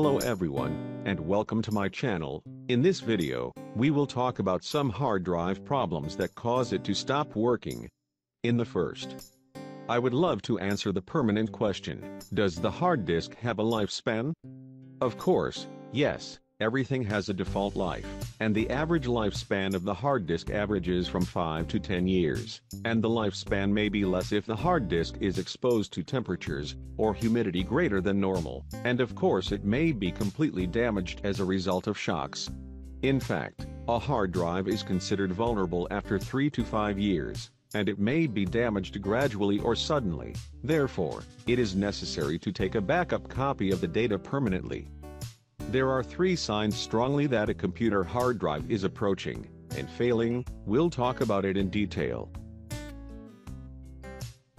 Hello everyone, and welcome to my channel. In this video, we will talk about some hard drive problems that cause it to stop working. In the first, I would love to answer the permanent question, does the hard disk have a lifespan? Of course, yes, everything has a default life, and the average lifespan of the hard disk averages from 5 to 10 years, and the lifespan may be less if the hard disk is exposed to temperatures or humidity greater than normal, and of course it may be completely damaged as a result of shocks. In fact, a hard drive is considered vulnerable after 3 to 5 years, and it may be damaged gradually or suddenly, therefore, it is necessary to take a backup copy of the data permanently. There are three signs strongly that a computer hard drive is approaching, and failing, we'll talk about it in detail.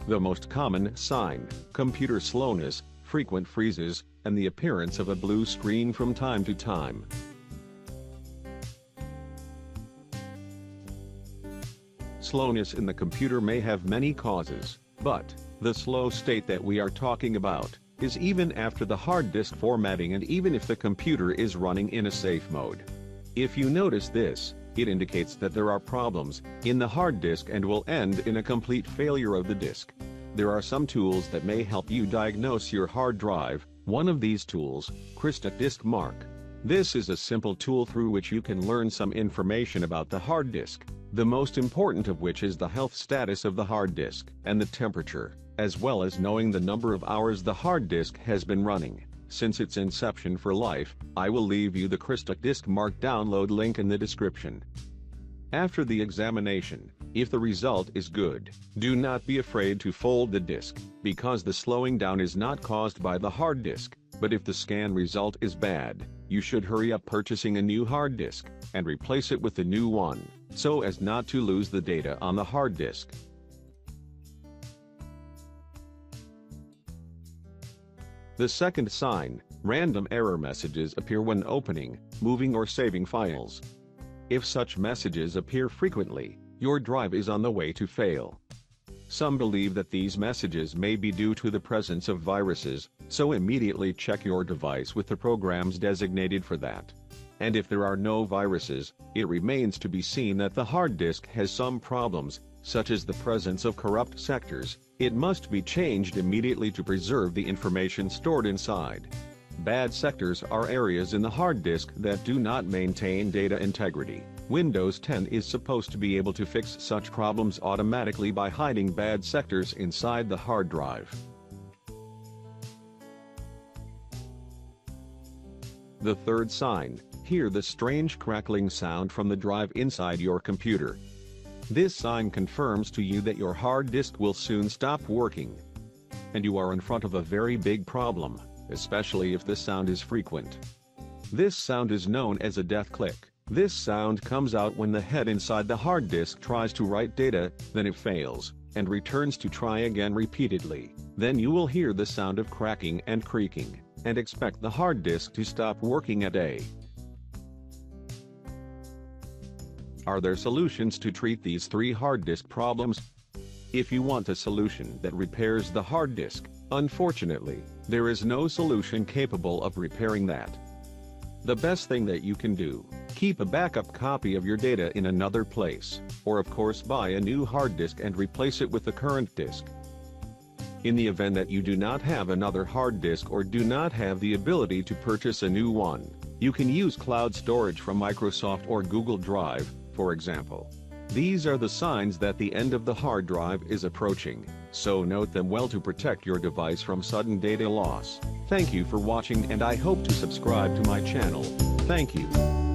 The most common sign, computer slowness, frequent freezes, and the appearance of a blue screen from time to time. Slowness in the computer may have many causes, but, the slow state that we are talking about, is even after the hard disk formatting and even if the computer is running in a safe mode. If you notice this, it indicates that there are problems in the hard disk and will end in a complete failure of the disk. There are some tools that may help you diagnose your hard drive, one of these tools, Crystal Disk Mark. This is a simple tool through which you can learn some information about the hard disk, the most important of which is the health status of the hard disk and the temperature as well as knowing the number of hours the hard disk has been running. Since its inception for life, I will leave you the Crystal Disk Mark download link in the description. After the examination, if the result is good, do not be afraid to fold the disk, because the slowing down is not caused by the hard disk, but if the scan result is bad, you should hurry up purchasing a new hard disk, and replace it with the new one, so as not to lose the data on the hard disk. The second sign, random error messages appear when opening, moving or saving files. If such messages appear frequently, your drive is on the way to fail. Some believe that these messages may be due to the presence of viruses, so immediately check your device with the programs designated for that. And if there are no viruses, it remains to be seen that the hard disk has some problems, such as the presence of corrupt sectors, it must be changed immediately to preserve the information stored inside. Bad sectors are areas in the hard disk that do not maintain data integrity. Windows 10 is supposed to be able to fix such problems automatically by hiding bad sectors inside the hard drive. The third sign, hear the strange crackling sound from the drive inside your computer. This sign confirms to you that your hard disk will soon stop working. And you are in front of a very big problem, especially if the sound is frequent. This sound is known as a death click. This sound comes out when the head inside the hard disk tries to write data, then it fails, and returns to try again repeatedly. Then you will hear the sound of cracking and creaking, and expect the hard disk to stop working at a Are there solutions to treat these three hard disk problems? If you want a solution that repairs the hard disk, unfortunately, there is no solution capable of repairing that. The best thing that you can do, keep a backup copy of your data in another place, or of course buy a new hard disk and replace it with the current disk. In the event that you do not have another hard disk or do not have the ability to purchase a new one, you can use cloud storage from Microsoft or Google Drive, for example. These are the signs that the end of the hard drive is approaching, so note them well to protect your device from sudden data loss. Thank you for watching and I hope to subscribe to my channel. Thank you.